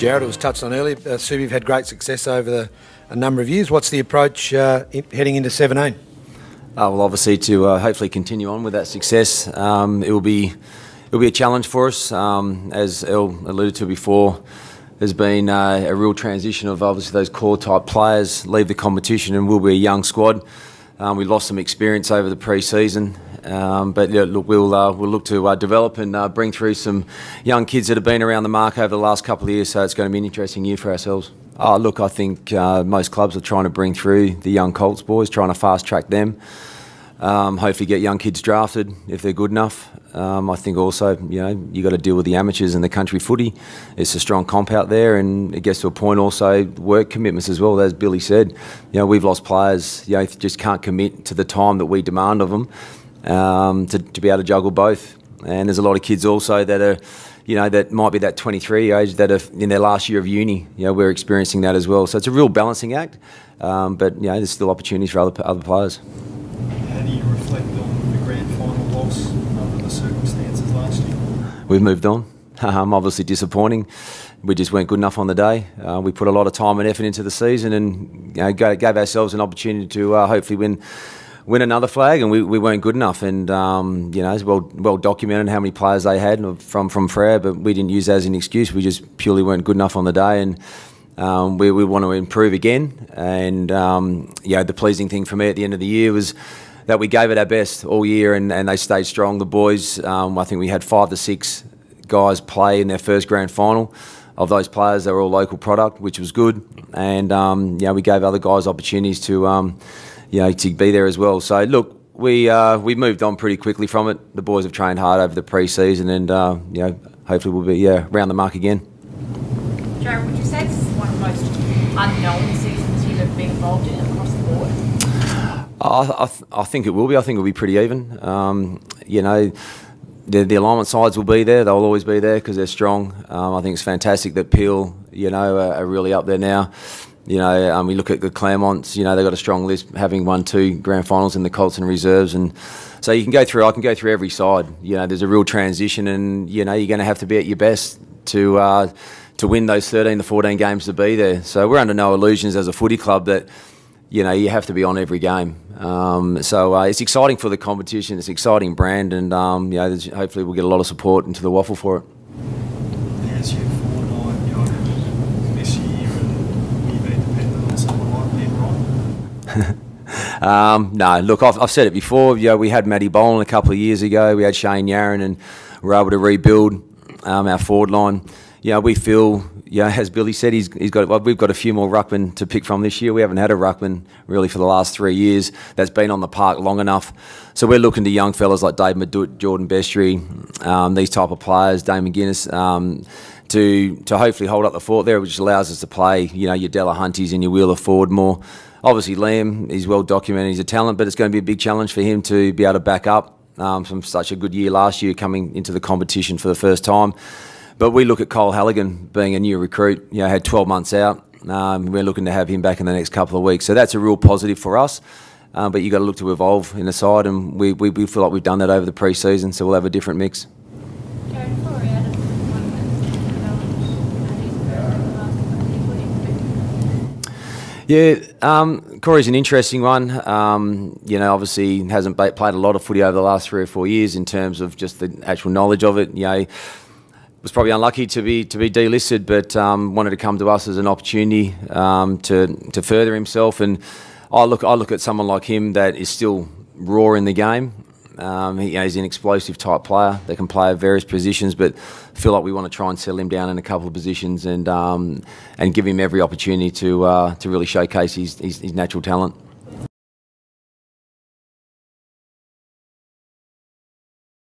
Jarrad, it was touched on earlier. Uh, Subi have had great success over the, a number of years. What's the approach uh, in, heading into 17? Uh, well, obviously to uh, hopefully continue on with that success. Um, it will be it will be a challenge for us, um, as El alluded to before. There's been uh, a real transition of obviously those core type players leave the competition, and we'll be a young squad. Um, we lost some experience over the pre-season, um, but yeah, look, we'll uh, we'll look to uh, develop and uh, bring through some young kids that have been around the mark over the last couple of years. So it's going to be an interesting year for ourselves. Oh, look, I think uh, most clubs are trying to bring through the young Colts boys, trying to fast track them. Um, hopefully, get young kids drafted if they're good enough. Um, I think also, you know, you got to deal with the amateurs and the country footy. It's a strong comp out there, and it gets to a point also work commitments as well. As Billy said, you know, we've lost players. You know, just can't commit to the time that we demand of them um, to, to be able to juggle both. And there's a lot of kids also that are you know, that might be that 23 age that are in their last year of uni. You know, we're experiencing that as well. So it's a real balancing act, um, but you know, there's still opportunities for other other players. How do you reflect on the grand final loss under the circumstances last year? We've moved on. Um, obviously disappointing. We just weren't good enough on the day. Uh, we put a lot of time and effort into the season and you know, gave ourselves an opportunity to uh, hopefully win win another flag, and we, we weren't good enough. And um, you know, it's well well documented how many players they had from from Freo, but we didn't use that as an excuse. We just purely weren't good enough on the day, and um, we we want to improve again. And um, yeah, the pleasing thing for me at the end of the year was that we gave it our best all year and, and they stayed strong. The boys, um, I think we had five to six guys play in their first grand final. Of those players, they were all local product, which was good. And um, yeah, we gave other guys opportunities to, um, you know, to be there as well. So look, we uh, we moved on pretty quickly from it. The boys have trained hard over the pre-season, and uh, you know, hopefully we'll be yeah round the mark again. Jarrad, would you say this is one of the most unknown seasons you've been involved in across the board? I, I, th I, think it will be. I think it'll be pretty even. Um, you know, the, the, alignment sides will be there. They'll always be there because they're strong. Um, I think it's fantastic that Peel, you know, are, are really up there now. You know, um, we look at the Claremonts. You know, they've got a strong list, having won two grand finals in the Colts and reserves, and so you can go through. I can go through every side. You know, there's a real transition, and you know, you're going to have to be at your best to. Uh, to win those 13 to 14 games to be there. So we're under no illusions as a footy club that you know, you have to be on every game. Um, so uh, it's exciting for the competition. It's an exciting brand, and um, you know, hopefully we'll get a lot of support into the WAFL for it. As you forward you know, this year, and you been dependent on someone like Ben Um, no, look, I've, I've, said it before. You know, we had Matty Boland a couple of years ago. We had Shane Yarran, and we are able to rebuild um, our forward line. You know, we feel yeah, as Billy said, he's, he's got well, we've got a few more ruckmen to pick from this year. We haven't had a ruckman really for the last three years that's been on the park long enough. So we're looking to young fellas like Dave Madut, Jordan Bestry, um, these type of players, Damon Guinness, um, to to hopefully hold up the fort there, which allows us to play, you know, your Delahunties and your Wheeler forward more. Obviously, Liam, he's well documented, he's a talent, but it's going to be a big challenge for him to be able to back up um, from such a good year last year, coming into the competition for the first time. But we look at Cole Halligan being a new recruit. You know, had 12 months out. Um, we're looking to have him back in the next couple of weeks. So that's a real positive for us. Um, but you've got to look to evolve in the side, and we, we, we feel like we've done that over the pre-season, so we'll have a different mix. Yeah, um, Corey's an interesting one. Um, you know, obviously hasn't played a lot of footy over the last three or four years in terms of just the actual knowledge of it. You know, was probably unlucky to be to be delisted, but um, wanted to come to us as an opportunity um, to to further himself. And I look I look at someone like him that is still raw in the game. Um, he, you know, he's an explosive type player that can play at various positions, but feel like we want to try and settle him down in a couple of positions and um, and give him every opportunity to uh, to really showcase his, his, his natural talent.